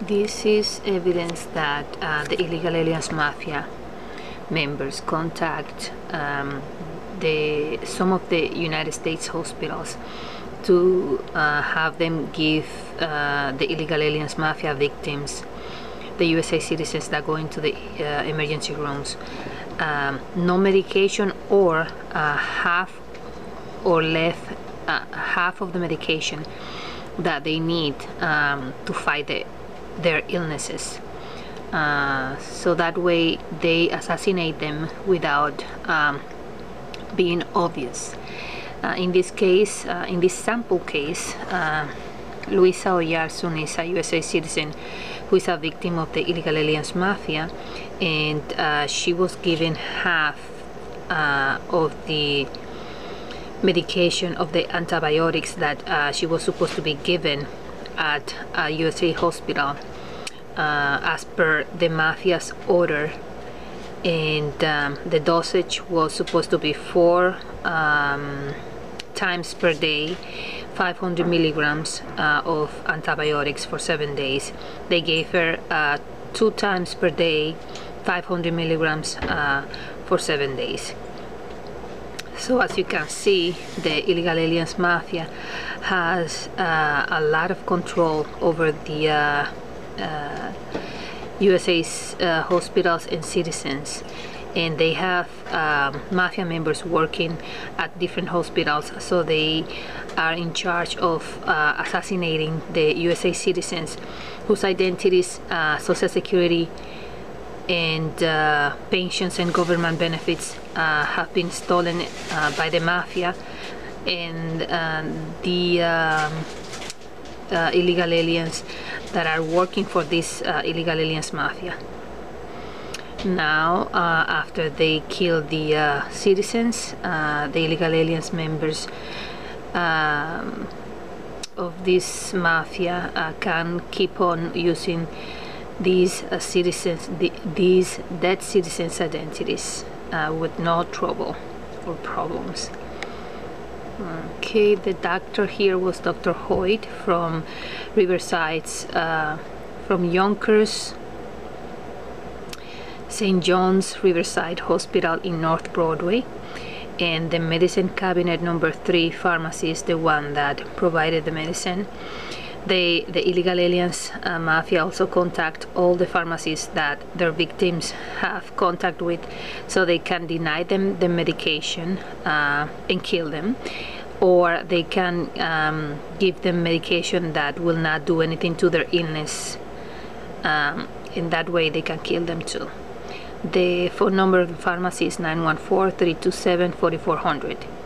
This is evidence that uh, the illegal aliens mafia members contact um, the some of the United States hospitals to uh, have them give uh, the illegal aliens mafia victims, the USA citizens that go into the uh, emergency rooms, um, no medication or uh, half or less uh, half of the medication that they need um, to fight the their illnesses. Uh, so that way they assassinate them without um, being obvious. Uh, in this case, uh, in this sample case, uh, Luisa Oyarzun is a USA citizen who is a victim of the illegal aliens mafia, and uh, she was given half uh, of the medication of the antibiotics that she was supposed to be given at a USA hospital uh, as per the mafia's order. And um, the dosage was supposed to be four um, times per day 500 milligrams uh, of antibiotics for seven days. They gave her uh, two times per day 500 milligrams uh, for seven days so as you can see the illegal aliens mafia has uh, a lot of control over the USA's uh, uh, hospitals and citizens. And they have um, mafia members working at different hospitals. So they are in charge of uh, assassinating the USA citizens whose identities, uh, social security and uh, pensions and government benefits uh, have been stolen by the mafia and the um, uh, illegal aliens that are working for this uh, illegal aliens mafia. Now, uh, after they kill the uh, citizens, uh, the illegal aliens members um, of this mafia uh, can keep on using these citizens, the, these dead citizens' identities with no trouble or problems. Okay, the doctor here was Dr. Hoyt from Riverside's, uh, from Yonkers, St. John's Riverside Hospital in North Broadway. And the medicine cabinet number three pharmacy is the one that provided the medicine. They, the illegal aliens uh, mafia also contact all the pharmacies that their victims have contact with so they can deny them the medication uh, and kill them. Or they can um, give them medication that will not do anything to their illness um, in that way they can kill them too. The phone number of the pharmacy is 914-327-4400